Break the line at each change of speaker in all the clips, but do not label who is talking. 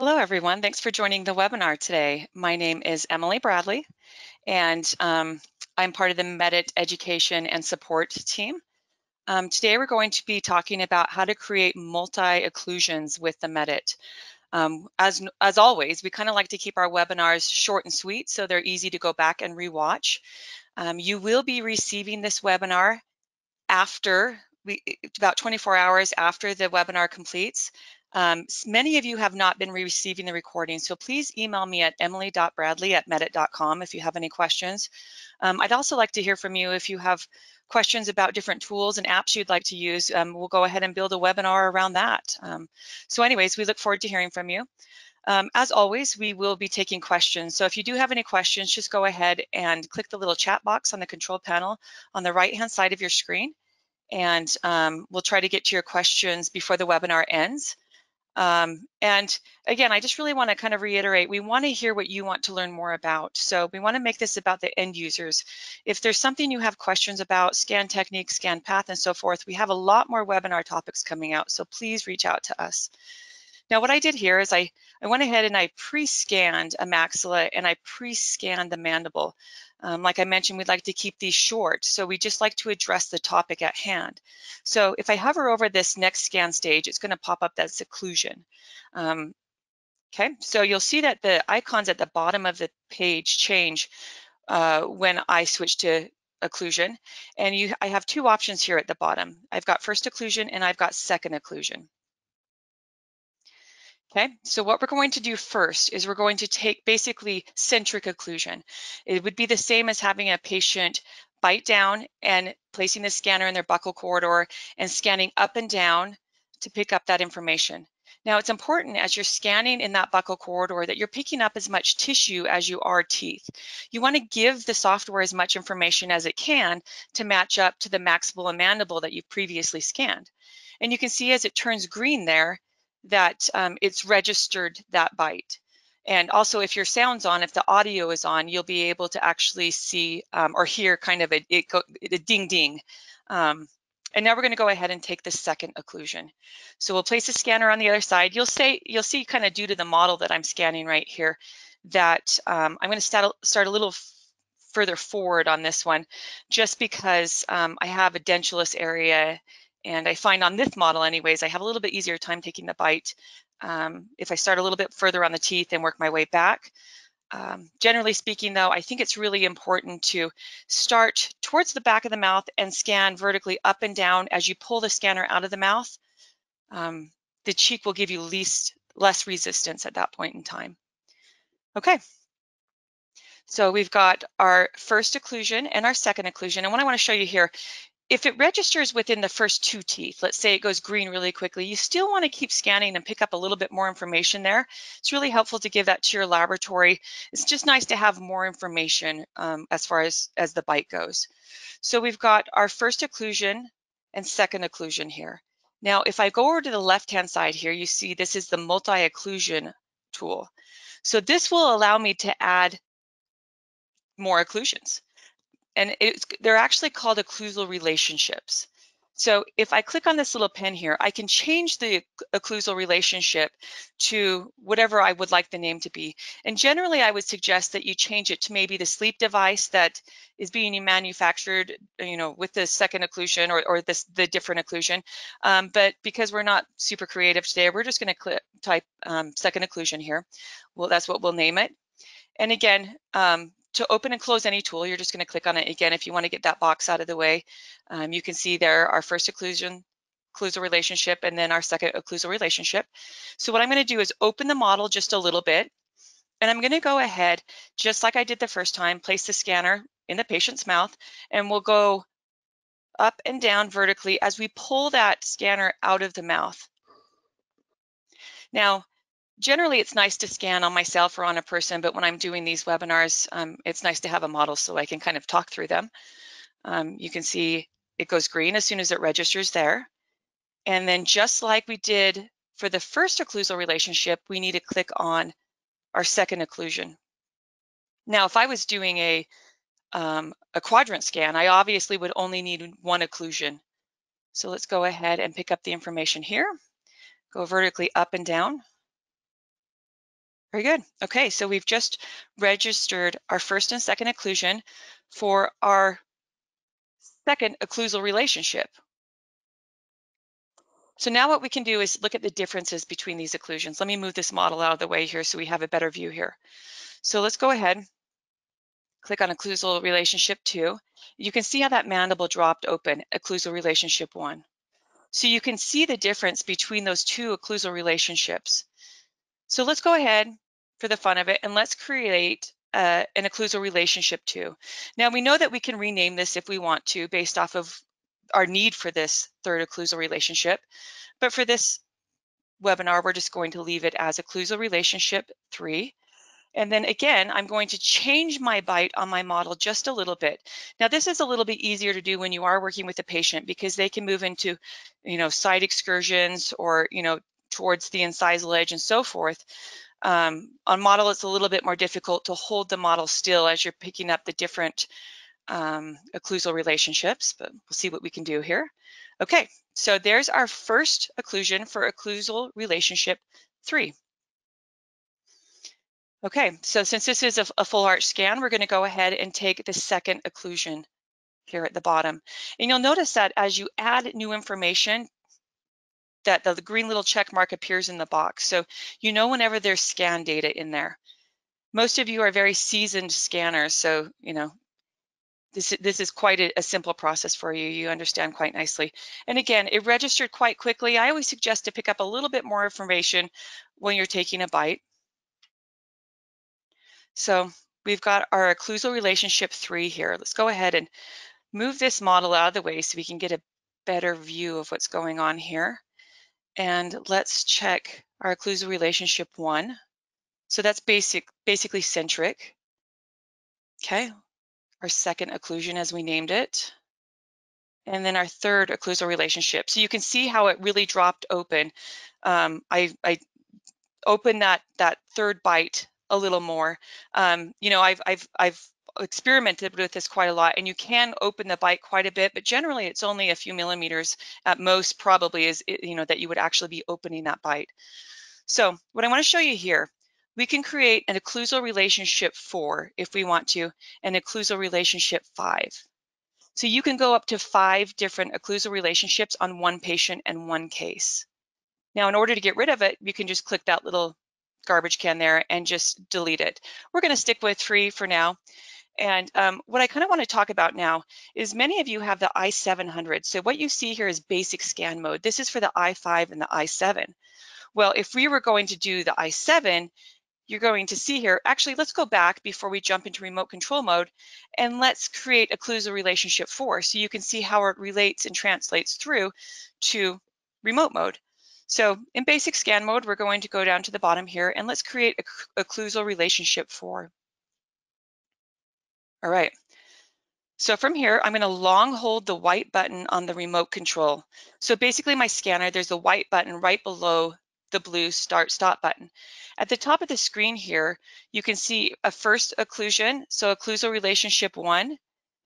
Hello, everyone. Thanks for joining the webinar today. My name is Emily Bradley, and um, I'm part of the MEDIT education and support team. Um, today, we're going to be talking about how to create multi-occlusions with the MEDIT. Um, as, as always, we kind of like to keep our webinars short and sweet so they're easy to go back and rewatch. Um, you will be receiving this webinar after we, about 24 hours after the webinar completes. Um, many of you have not been receiving the recording, so please email me at emily.bradley at medit.com if you have any questions. Um, I'd also like to hear from you if you have questions about different tools and apps you'd like to use. Um, we'll go ahead and build a webinar around that. Um, so anyways, we look forward to hearing from you. Um, as always, we will be taking questions. So if you do have any questions, just go ahead and click the little chat box on the control panel on the right-hand side of your screen. And um, we'll try to get to your questions before the webinar ends. Um, and again, I just really want to kind of reiterate, we want to hear what you want to learn more about. So we want to make this about the end users. If there's something you have questions about, scan technique, scan path, and so forth, we have a lot more webinar topics coming out, so please reach out to us. Now what I did here is I, I went ahead and I pre-scanned a maxilla and I pre-scanned the mandible. Um, like I mentioned, we'd like to keep these short, so we just like to address the topic at hand. So if I hover over this next scan stage, it's going to pop up that occlusion. Um, okay, so you'll see that the icons at the bottom of the page change uh, when I switch to occlusion. And you, I have two options here at the bottom. I've got first occlusion and I've got second occlusion. Okay, so what we're going to do first is we're going to take basically centric occlusion. It would be the same as having a patient bite down and placing the scanner in their buccal corridor and scanning up and down to pick up that information. Now it's important as you're scanning in that buccal corridor that you're picking up as much tissue as you are teeth. You want to give the software as much information as it can to match up to the maxilla and mandible that you've previously scanned. And you can see as it turns green there, that um, it's registered that bite. And also if your sound's on, if the audio is on, you'll be able to actually see um, or hear kind of a, a ding ding. Um, and now we're going to go ahead and take the second occlusion. So we'll place a scanner on the other side. You'll say you'll see kind of due to the model that I'm scanning right here that um, I'm going to start, start a little further forward on this one just because um, I have a dentulous area and I find on this model anyways, I have a little bit easier time taking the bite um, if I start a little bit further on the teeth and work my way back. Um, generally speaking though, I think it's really important to start towards the back of the mouth and scan vertically up and down as you pull the scanner out of the mouth. Um, the cheek will give you least less resistance at that point in time. Okay. So we've got our first occlusion and our second occlusion. And what I want to show you here if it registers within the first two teeth, let's say it goes green really quickly, you still want to keep scanning and pick up a little bit more information there. It's really helpful to give that to your laboratory. It's just nice to have more information um, as far as, as the bite goes. So we've got our first occlusion and second occlusion here. Now, if I go over to the left-hand side here, you see this is the multi-occlusion tool. So this will allow me to add more occlusions and they're actually called occlusal relationships. So if I click on this little pin here, I can change the occlusal relationship to whatever I would like the name to be. And generally, I would suggest that you change it to maybe the sleep device that is being manufactured, you know, with the second occlusion or, or this the different occlusion. Um, but because we're not super creative today, we're just going to type um, second occlusion here. Well, that's what we'll name it. And again, um, to open and close any tool, you're just going to click on it again if you want to get that box out of the way. Um, you can see there our first occlusion, occlusal relationship, and then our second occlusal relationship. So what I'm going to do is open the model just a little bit, and I'm going to go ahead, just like I did the first time, place the scanner in the patient's mouth, and we'll go up and down vertically as we pull that scanner out of the mouth. Now, generally it's nice to scan on myself or on a person, but when I'm doing these webinars, um, it's nice to have a model so I can kind of talk through them. Um, you can see it goes green as soon as it registers there. And then just like we did for the first occlusal relationship, we need to click on our second occlusion. Now, if I was doing a, um, a quadrant scan, I obviously would only need one occlusion. So let's go ahead and pick up the information here, go vertically up and down. Very good. Okay, so we've just registered our first and second occlusion for our second occlusal relationship. So now what we can do is look at the differences between these occlusions. Let me move this model out of the way here so we have a better view here. So let's go ahead, click on occlusal relationship two. You can see how that mandible dropped open, occlusal relationship one. So you can see the difference between those two occlusal relationships. So let's go ahead for the fun of it and let's create uh, an occlusal relationship two. Now we know that we can rename this if we want to based off of our need for this third occlusal relationship. But for this webinar, we're just going to leave it as occlusal relationship three. And then again, I'm going to change my bite on my model just a little bit. Now this is a little bit easier to do when you are working with a patient because they can move into, you know, side excursions or, you know, towards the incisal edge and so forth. Um, on model, it's a little bit more difficult to hold the model still as you're picking up the different um, occlusal relationships, but we'll see what we can do here. Okay, so there's our first occlusion for occlusal relationship three. Okay, so since this is a, a full arch scan, we're going to go ahead and take the second occlusion here at the bottom. And you'll notice that as you add new information, that the, green little check mark appears in the box. So you know whenever there's scan data in there. Most of you are very seasoned scanners, so you know this, this is quite a, a, simple process for you. You understand quite nicely. And again, it registered quite quickly. I always suggest to pick up a little bit more information when you're taking a bite. So we've got our occlusal relationship three here. Let's go ahead and move this model out of the way so we can get a better view of what's going on here. And let's check our occlusal relationship one. So that's basic, basically centric. Okay, our second occlusion as we named it. And then our third occlusal relationship. So you can see how it really dropped open. Um, I, I opened that, that third bite a little more. Um, you know, I've, I've, I've experimented with this quite a lot and you can open the bite quite a bit, but generally it's only a few millimeters at most probably is, you know, that you would actually be opening that bite. So what I want to show you here, we can create an occlusal relationship four if we want to, an occlusal relationship five. So you can go up to five different occlusal relationships on one patient and one case. Now, in order to get rid of it, you can just click that little garbage can there and just delete it. We're going to stick with three for now. And um, what I kind of want to talk about now is many of you have the i700. So what you see here is basic scan mode. This is for the i5 and the i7. Well, if we were going to do the i7, you're going to see here, actually, let's go back before we jump into remote control mode and let's create a occlusal relationship four so you can see how it relates and translates through to remote mode. So in basic scan mode, we're going to go down to the bottom here and let's create a occlusal relationship four. All right. So from here, I'm going to long hold the white button on the remote control. So basically my scanner, there's a white button right below the blue start stop button. At the top of the screen here, you can see a first occlusion, so occlusal relationship one,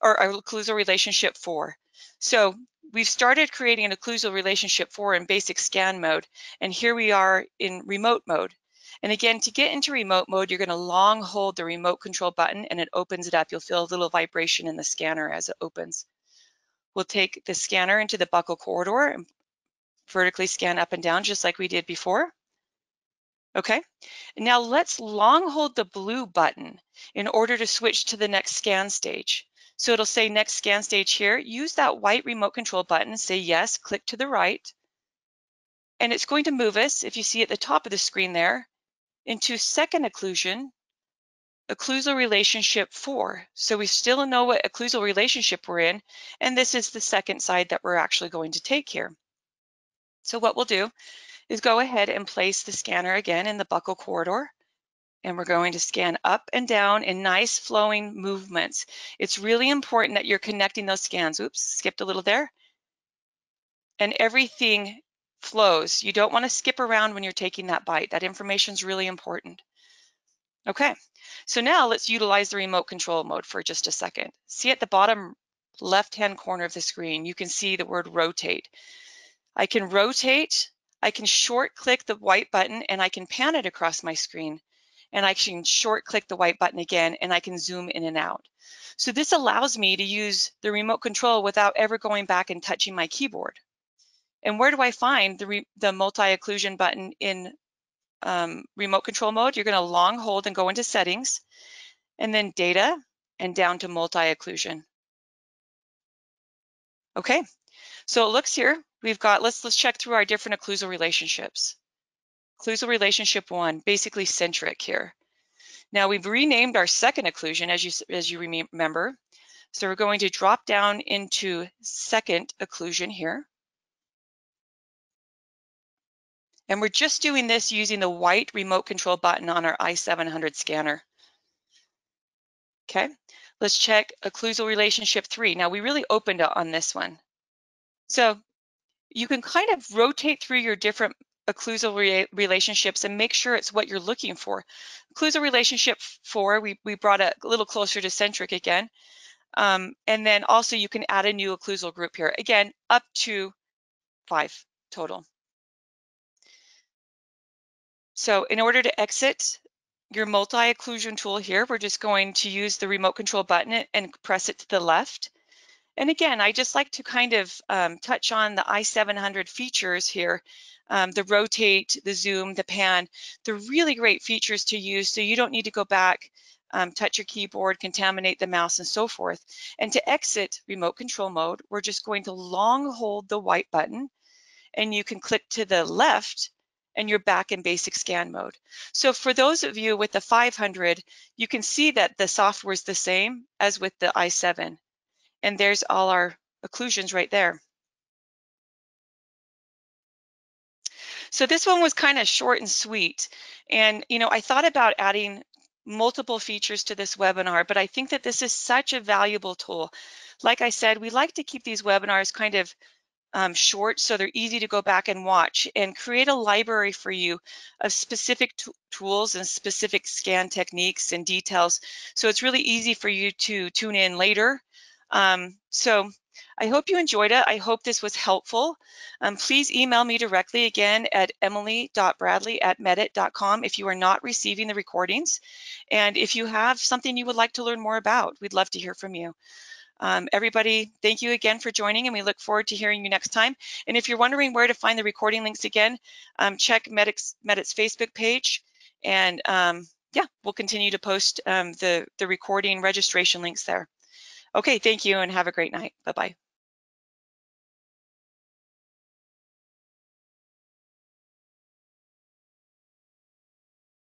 or occlusal relationship four. So we've started creating an occlusal relationship four in basic scan mode, and here we are in remote mode. And again, to get into remote mode, you're gonna long hold the remote control button and it opens it up. You'll feel a little vibration in the scanner as it opens. We'll take the scanner into the buccal corridor and vertically scan up and down just like we did before. Okay, now let's long hold the blue button in order to switch to the next scan stage. So it'll say next scan stage here. Use that white remote control button, say yes, click to the right. And it's going to move us, if you see at the top of the screen there, into second occlusion, occlusal relationship four. So we still know what occlusal relationship we're in, and this is the second side that we're actually going to take here. So what we'll do is go ahead and place the scanner again in the buccal corridor and we're going to scan up and down in nice flowing movements. It's really important that you're connecting those scans. Oops, skipped a little there. And everything flows. You don't want to skip around when you're taking that bite. That information is really important. Okay, so now let's utilize the remote control mode for just a second. See at the bottom left-hand corner of the screen, you can see the word rotate. I can rotate, I can short click the white button and I can pan it across my screen. and I can short click the white button again and I can zoom in and out. So this allows me to use the remote control without ever going back and touching my keyboard. And where do I find the, the multi-occlusion button in um, remote control mode? You're gonna long hold and go into settings and then data and down to multi-occlusion. Okay, so it looks here, we've got, let's, let's check through our different occlusal relationships. Occlusal relationship one, basically centric here. Now we've renamed our second occlusion as you, as you remember. So we're going to drop down into second occlusion here. And we're just doing this using the white remote control button on our i700 scanner. Okay, let's check occlusal relationship three. Now we really opened on this one. So you can kind of rotate through your different occlusal re relationships and make sure it's what you're looking for. Occlusal relationship four, we, we brought it a little closer to centric again. Um, and then also you can add a new occlusal group here. Again, up to five total. So in order to exit your multi-occlusion tool here, we're just going to use the remote control button and press it to the left. And again, I just like to kind of um, touch on the i700 features here, um, the rotate, the zoom, the pan. They're really great features to use so you don't need to go back, um, touch your keyboard, contaminate the mouse and so forth. And to exit remote control mode, we're just going to long hold the white button and you can click to the left and you're back in basic scan mode. So for those of you with the 500, you can see that the software is the same as with the i7. And there's all our occlusions right there. So this one was kind of short and sweet. And, you know, I thought about adding multiple features to this webinar, but I think that this is such a valuable tool. Like I said, we like to keep these webinars kind of um, short so they're easy to go back and watch and create a library for you of specific tools and specific scan techniques and details. So it's really easy for you to tune in later um, so I hope you enjoyed it. I hope this was helpful. Um, please email me directly again at emily.bradley at medit.com if you are not receiving the recordings. And if you have something you would like to learn more about, we'd love to hear from you. Um, everybody, thank you again for joining and we look forward to hearing you next time. And if you're wondering where to find the recording links again, um, check Medit's, Medit's Facebook page and um, yeah, we'll continue to post um, the, the recording registration links there. Okay, thank you and have a great night. Bye-bye.